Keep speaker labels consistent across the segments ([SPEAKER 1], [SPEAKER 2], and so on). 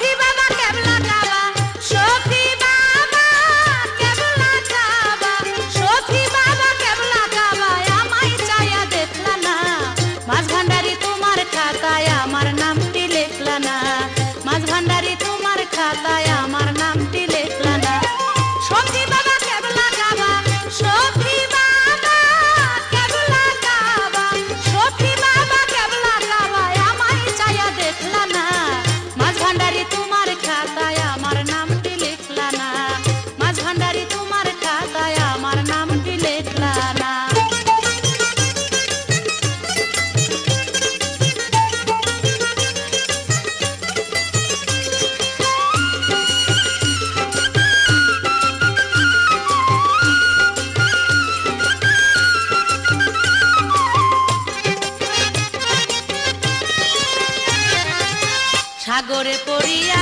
[SPEAKER 1] Viva সাগরে পড়িয়ায়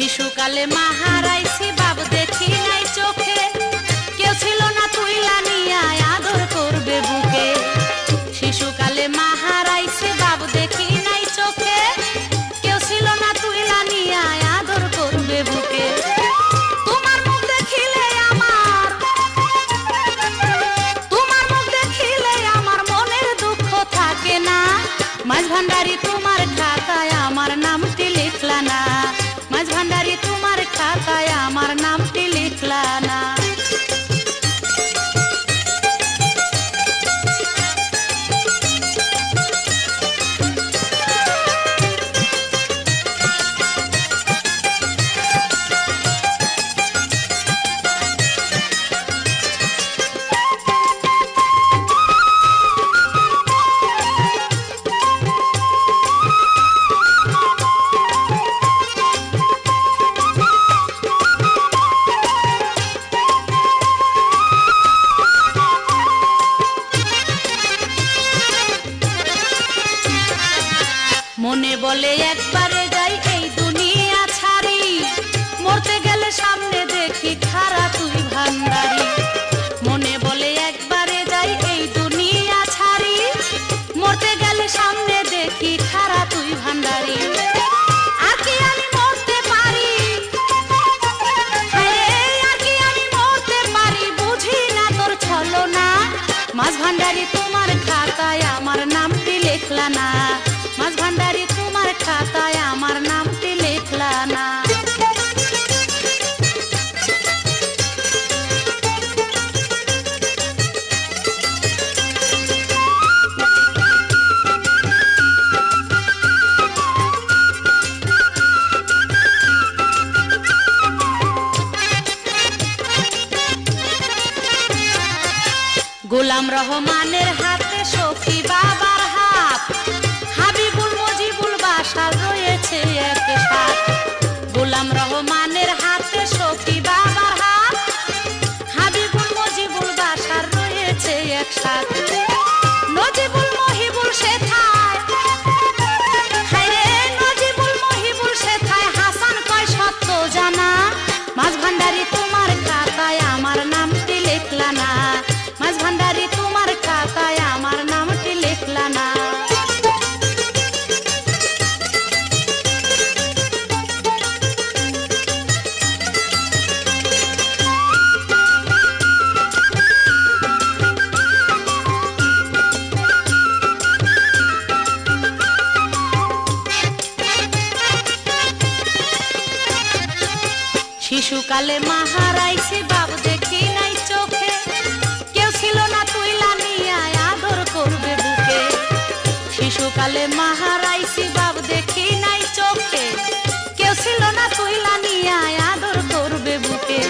[SPEAKER 1] শিশুকালে মাহারাইছি বাবু দেখি নাই চোখে। কেউ ছিল না তুইলা নিয়া আদর করবে বুকে। শিশুকালে মাহারাইছি বাবু দেখি নাই চোখে। কেউ ছিল না তুইলা নিয়া আদর করবে বুকে। তোমার মুখ দেখিলে আমার, তোমার মুখ দেখিলে আমার মনের দুঃখ থাকে না। মাঝ ভান্ডারি তোমার গোলাম রহমানের হাতে সখী বাবার হাত। হাবিবুল, মজিবুল বাসার রয়েছে এক সাথ। গোলাম রহমানের হাতে সখী বাবার হাত। হাবিবুল, মজিবুল বাসার রয়েছে এক সাথ শিশুকালে মাহারাইছে বাবু দেখি নাই চোখে। কেউ ছিল না তুই লানিয়ায় আদর করবে বুকে। শিশুকালে সে বাবু দেখি নাই চোখে। কেউ ছিল না তুই লানিয়ায় আদর করবে বুকে।